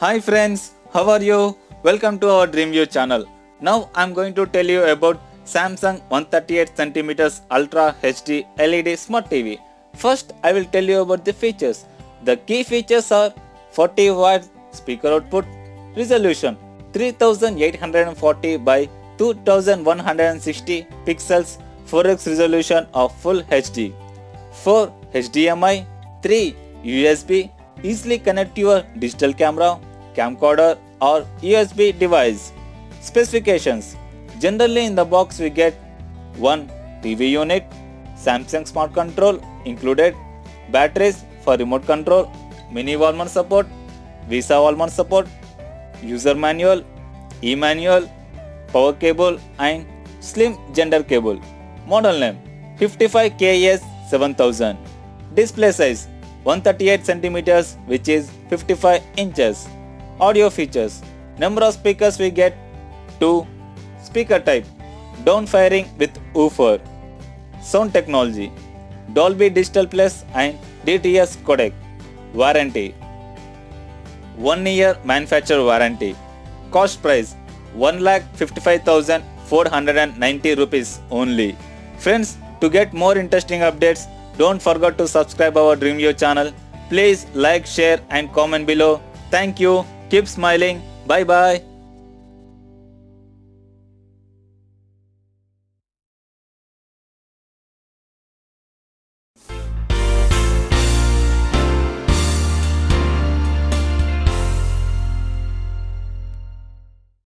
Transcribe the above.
Hi friends, how are you? Welcome to our DreamView channel. Now I'm going to tell you about Samsung 138cm Ultra HD LED Smart TV. First I will tell you about the features. The key features are 40 watt speaker output, resolution 3840 by 2160 pixels 4x resolution of full HD. 4 HDMI, 3 USB, easily connect your digital camera, camcorder or USB device. Specifications Generally in the box we get 1 TV unit, Samsung Smart Control included, batteries for remote control, mini wall mount support, VESA wall mount support, user manual, e-manual, power cable and slim gender cable. Model name 55KS 7000. Display size 138 cm which is 55 inches. Audio features Number of speakers we get 2. Speaker type Down firing with woofer. Sound technology Dolby Digital Plus and DTS codec. Warranty 1 year manufacturer warranty. Cost price 1,55,490 rupees only. Friends, to get more interesting updates, don't forget to subscribe our DreamView channel. Please like, share and comment below. Thank you. Keep smiling. Bye bye.